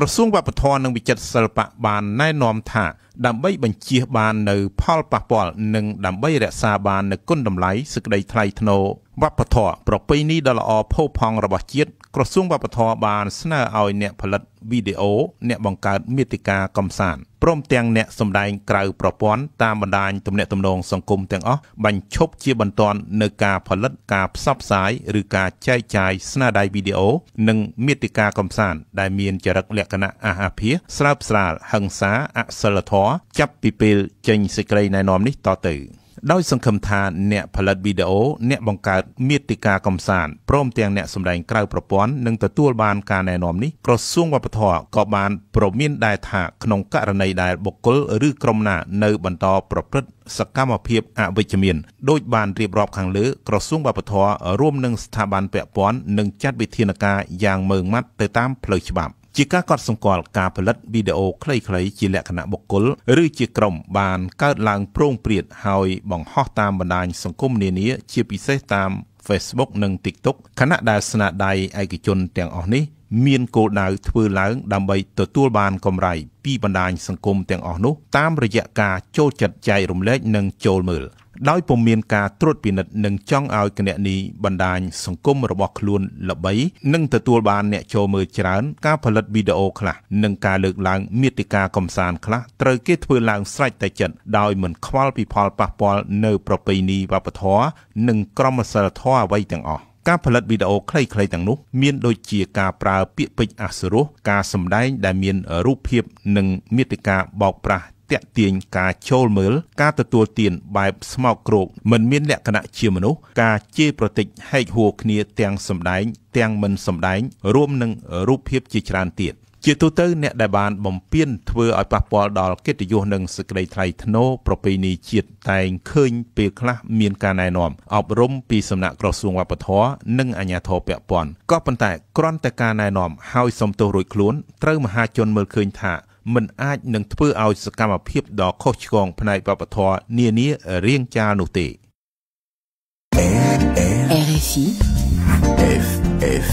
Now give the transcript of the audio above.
ក្រសួងវប្បធម៌និងវិចិត្រសិល្បៈបានណែនាំថា ដើម្បីបញ្ជៀសបាននៅផលប៉ះពាល់និងដើម្បីរក្សាបាននូវគុណតម្លៃសេចក្តីថ្លៃថ្នូរវប្បធម៌ប្រពៃណីដ៏ល្អផូរផង់របស់ជាតិ ក្រសួងវប្បធម៌បានស្នើឲ្យអ្នកផលិតវីដេអូអ្នកបង្កើតមាតិកាកំសាន្តព្រមទាំងអ្នកសម្ដែងក្រៅប្រព័ន្ធតាមបណ្ដាញទំនាក់ទំនងសង្គមទាំងអស់បញ្ឈប់ជាបន្ទាន់នៅការផលិតការផ្សព្វផ្សាយឬការចែកចាយស្នាដៃវីដេអូនិងមាតិកាកំសាន្តដែលមានចរិតលក្ខណៈអាហាភាសស្រើបស្រាលហិង្សាអសិលធម៌ចាប់ពីពេលចេញសេចក្តីណែនាំនេះតទៅ ដោយសង្ឃឹមថាអ្នកផលិតវីដេអូអ្នកបង្កើតមាតិកាកំសាន្តព្រមទាំងអ្នកសម្ដែងក្រៅប្រព័ន្ធនឹងទទួលបានការណែនាំនេះក្រសួងវប្បធម៌ក៏បានប្រមានដែរថាក្នុងករណីដែលបុគ្គលឬក្រុមណានៅបន្តប្រព្រឹត្តសកម្មភាពអវិជ្ជមានដោយបានរៀបរាប់ខាងលើក្រសួងវប្បធម៌រួមនឹងស្ថាប័នពាក់ព័ន្ធនឹងចាត់វិធានការយ៉ាងម៉ឺងម៉ាត់ទៅតាមផ្លូវច្បាប់ ជាការកត់សម្គាល់ការផលិតវីដេអូខ្លីៗជាលក្ខណៈបុគ្គលឬជាក្រុមបានកើតឡើងប្រងព្រាតហើយបង្ហោះតាមបណ្ដាញសង្គមនានាជាពិសេសតាម Facebook និង TikTok ខណៈដែលស្នាដៃឯកជនទាំងអស់នេះមានគោលដៅធ្វើឡើងដើម្បីទទួលបានកម្រៃពីបណ្ដាញសង្គមទាំងអស់នោះតាមរយៈការចូលចិត្តចែករំលែកនិងចូលមើល ដោយពុំមានការត្រួតពិនិត្យនិងចង់ឲ្យគណនីបណ្ដាញសង្គមរបស់ខ្លួនល្បីនិងទទួលបានអ្នកចូលមើលច្រើន ការផលិតវីដេអូខ្លះនិងការលើកឡើងមាតិកាកំសាន្តខ្លះត្រូវគេធ្វើឡើងស្រេចតែចិត្តដោយមិនខ្វល់ពីផលប៉ះពាល់នៅប្រពៃណីវប្បធម៌និងក្រមសីលធម៌អ្វីទាំងអស់ការផលិតវីដេអូខ្លីៗទាំងនោះមានដូចជាការប្រើពាក្យពេចន៍អសុរោះការសម្ដែងដែលមានរូបភាពនិងមាតិកាបោកប្រាស់ តាក់ទាញការចូលមើល ការទទួលទានបែបស្មោកគ្រោកមិនមានលក្ខណៈជាមនុស្សការជេរប្រតិចហែកហួរគ្នាទាំងសម្ដែង ទាំងមិនសម្ដែង រួមនឹងរូបភាពជាច្រើនទៀតជាទូទៅអ្នកដែលបានបំពេញធ្វើឲ្យប៉ះពាល់ដល់កិត្តិយសនិងសេចក្តីថ្លៃថ្នូរប្រពៃណីជាតិតែងឃើញពេលខ្លះមានការណែនាំអប់រំពីសំណាក់ក្រសួងវប្បធម៌និងអាជ្ញាធរពាក់ព័ន្ធក៏ប៉ុន្តែគ្រាន់តែការណែនាំហើយសំទោសរួចខ្លួនត្រូវមហាជនមើលឃើញថា មិនអាចនឹងធ្វើឲ្យសកម្មភាពដ៏ខុសឆ្គងផ្នែកវប្បធម៌នានារៀងចាលនោះទេ RFI FF